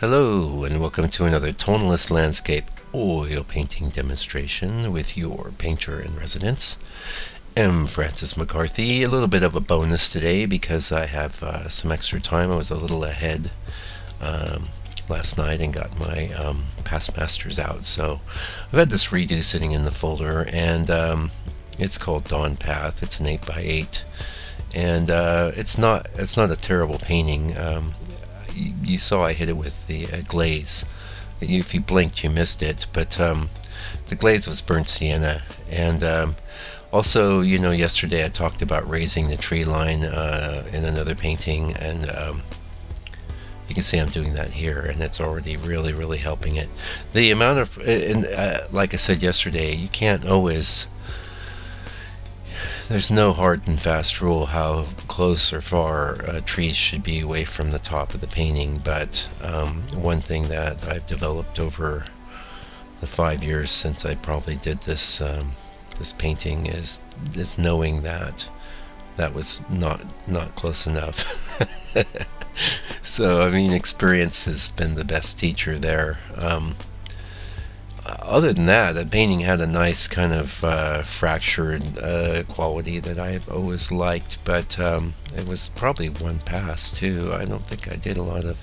Hello and welcome to another tonalist landscape oil painting demonstration with your painter in residence. M. Francis McCarthy. A little bit of a bonus today because I have uh, some extra time. I was a little ahead um, last night and got my um, past masters out. So I've had this redo sitting in the folder and um, it's called Dawn Path. It's an 8x8 and uh, it's not it's not a terrible painting. Um, you, saw I hit it with the uh, glaze. If you blinked, you missed it. But um, the glaze was burnt sienna, and um, also, you know, yesterday I talked about raising the tree line uh, in another painting, and um, you can see I'm doing that here, and it's already really, really helping it. The amount of, and, uh, like I said yesterday, you can't always there's no hard and fast rule how close or far uh, trees should be away from the top of the painting, but um, one thing that I've developed over the five years since I probably did this um, this painting is is knowing that that was not not close enough. so I mean, experience has been the best teacher there. Um, other than that, the painting had a nice kind of uh, fractured uh, quality that I've always liked, but um, it was probably one pass too. I don't think I did a lot of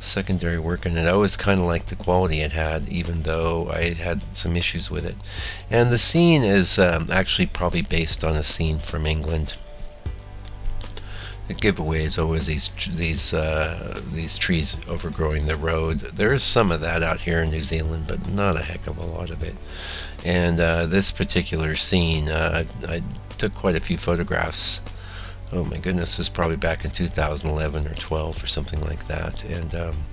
secondary work on it. I always kind of liked the quality it had, even though I had some issues with it. And the scene is um, actually probably based on a scene from England the giveaway is always these these uh, these trees overgrowing the road. There is some of that out here in New Zealand, but not a heck of a lot of it. And uh, this particular scene, uh, I, I, took quite a few photographs. Oh my goodness, this was probably back in 2011 or 12 or something like that. And um,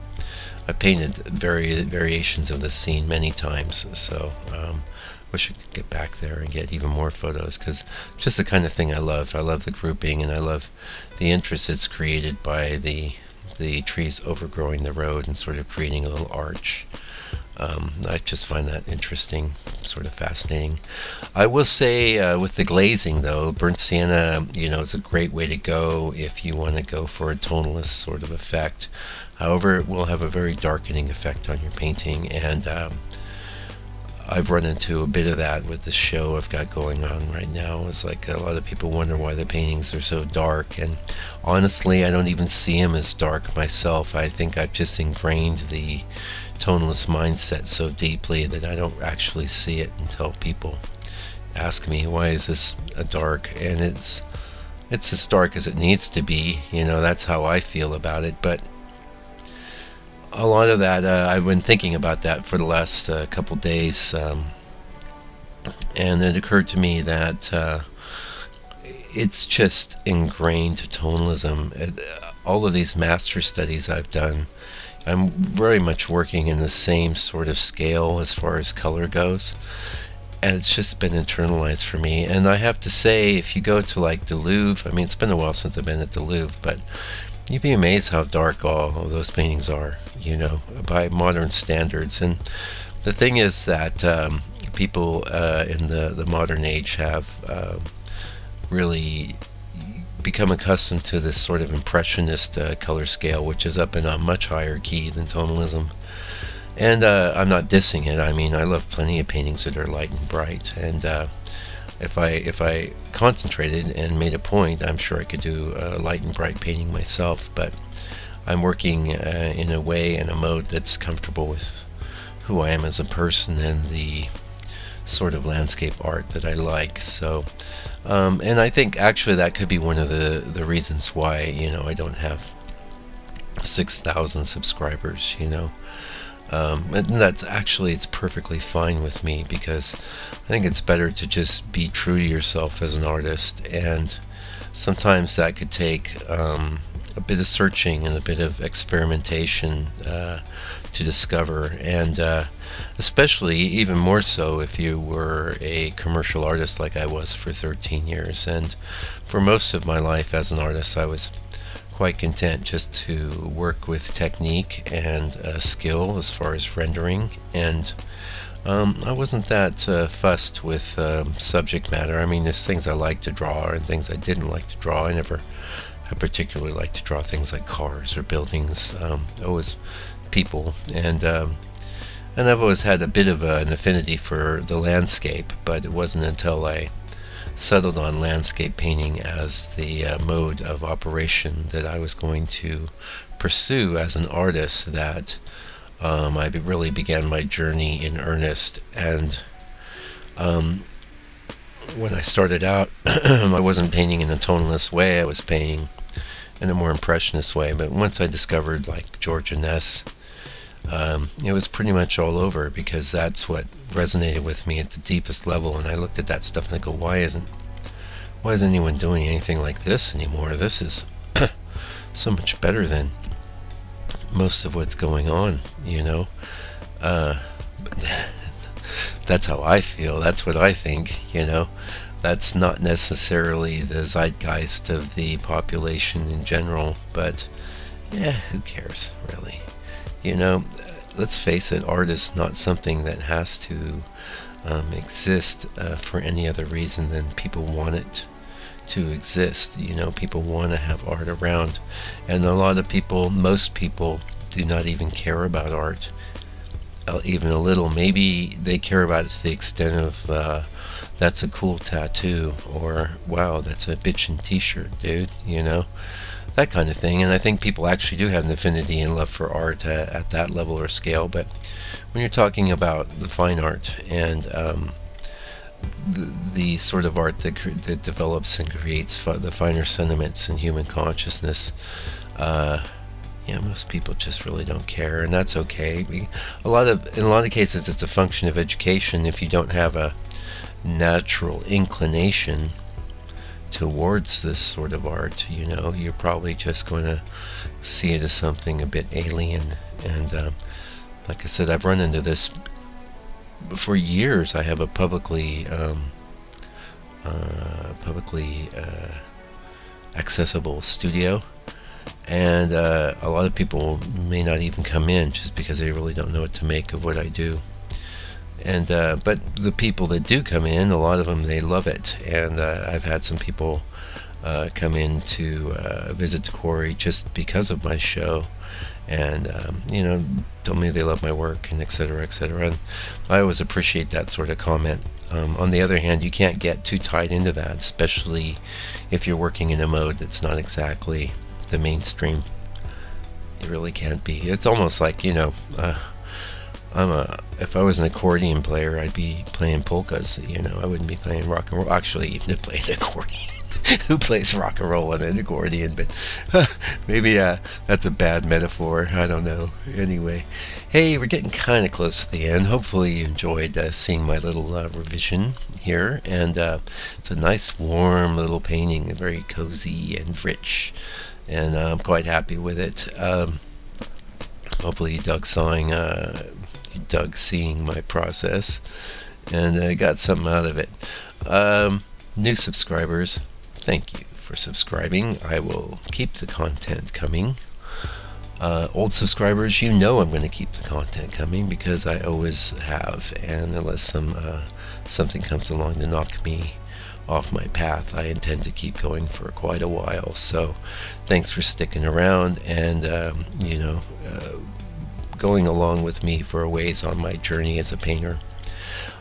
I painted vari variations of this scene many times. So um, wish I could get back there and get even more photos because just the kind of thing I love. I love the grouping and I love the interest it's created by the the trees overgrowing the road and sort of creating a little arch. Um, I just find that interesting, sort of fascinating. I will say uh, with the glazing though, burnt sienna, you know, is a great way to go if you want to go for a tonalist sort of effect. However, it will have a very darkening effect on your painting and um, I've run into a bit of that with the show I've got going on right now. It's like a lot of people wonder why the paintings are so dark, and honestly, I don't even see them as dark myself. I think I've just ingrained the tonalist mindset so deeply that I don't actually see it until people ask me, "Why is this a dark?" And it's it's as dark as it needs to be. You know, that's how I feel about it, but a lot of that, uh, I've been thinking about that for the last uh, couple days, um, and it occurred to me that uh, it's just ingrained to tonalism. It, all of these master studies I've done, I'm very much working in the same sort of scale as far as color goes. And it's just been internalized for me. And I have to say, if you go to like the Louvre, I mean, it's been a while since I've been at the Louvre, but you'd be amazed how dark all those paintings are, you know, by modern standards. And the thing is that um, people uh, in the, the modern age have uh, really become accustomed to this sort of impressionist uh, color scale, which is up in a much higher key than tonalism. And uh, I'm not dissing it. I mean, I love plenty of paintings that are light and bright, and uh, if I if I concentrated and made a point, I'm sure I could do a light and bright painting myself. But I'm working uh, in a way and a mode that's comfortable with who I am as a person and the sort of landscape art that I like. So, um, and I think actually that could be one of the the reasons why you know I don't have six thousand subscribers. You know. Um, and that's actually it's perfectly fine with me because I think it's better to just be true to yourself as an artist. And sometimes that could take um, a bit of searching and a bit of experimentation uh, to discover. And uh, especially even more so if you were a commercial artist like I was for 13 years. And for most of my life as an artist I was quite content just to work with technique and uh, skill as far as rendering and um, I wasn't that uh, fussed with um, subject matter. I mean, there's things I like to draw and things I didn't like to draw. I never I particularly like to draw things like cars or buildings. Um, always people, and um, and I've always had a bit of an affinity for the landscape, but it wasn't until I settled on landscape painting as the uh, mode of operation that I was going to pursue as an artist that um, I really began my journey in earnest. And um, when I started out, I wasn't painting in a tonalist way, I was painting in a more impressionist way. But once I discovered like George Inness, um, it was pretty much all over because that's what resonated with me at the deepest level. And I looked at that stuff and I go, why isn't why isn't anyone doing anything like this anymore? This is so much better than most of what's going on, you know. Uh, that's how I feel. That's what I think, you know. That's not necessarily the zeitgeist of the population in general, but yeah, who cares, really? You know, let's face it, art is not something that has to um, exist uh, for any other reason than people want it to exist. You know, people want to have art around, and a lot of people, most people, do not even care about art, uh, even a little. Maybe they care about it to the extent of uh, that's a cool tattoo, or wow, that's a bitchin' T-shirt, dude. You know, that kind of thing. And I think people actually do have an affinity and love for art uh, at that level or scale. But when you're talking about the fine art and um, the, the, sort of art that, that develops and creates fi the finer sentiments in human consciousness, uh, yeah, most people just really don't care, and that's okay. We, a lot of, in a lot of cases, it's a function of education. If you don't have a natural inclination towards this sort of art, you know, you're probably just going to see it as something a bit alien. And um, like I said, I've run into this for years. I have a publicly um, uh, publicly uh, accessible studio, and uh, a lot of people may not even come in just because they really don't know what to make of what I do and uh, but the people that do come in, a lot of them they love it, and uh, I've had some people uh, come in to uh, visit the quarry just because of my show, and um, you know told me they love my work and etc. etc. And I always appreciate that sort of comment. Um, on the other hand, you can't get too tied into that, especially if you're working in a mode that's not exactly the mainstream. You really can't be. It's almost like you know uh, I'm a if I was an accordion player, I'd be playing polkas. You know, I wouldn't be playing rock and roll. Actually, even to play an accordion. Who plays rock and roll on an accordion? But maybe uh, that's a bad metaphor. I don't know. Anyway, hey, we're getting kind of close to the end. Hopefully, you enjoyed uh, seeing my little uh, revision here, and uh, it's a nice, warm little painting, very cozy and rich, and uh, I'm quite happy with it. Um, hopefully, you dug sawing dug seeing my process and I got something out of it. Um, new subscribers, thank you for subscribing. I will keep the content coming. Uh, old subscribers, you know I'm going to keep the content coming because I always have, and unless some uh, something comes along to knock me off my path, I intend to keep going for quite a while. So, thanks for sticking around, and um, you know, uh, going along with me for a ways on my journey as a painter.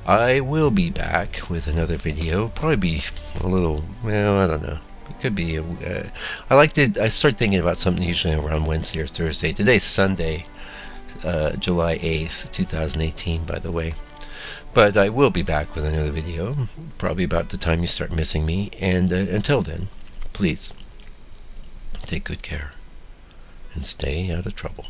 I will be back with another video. Probably be a little, well, I don't know. It could be. A, uh, I like to. I start thinking about something usually around Wednesday or Thursday. Today's Sunday, uh, July 8th, 2018. By the way, but I will be back with another video, probably about the time you start missing me. And uh, until then, please take good care and stay out of trouble.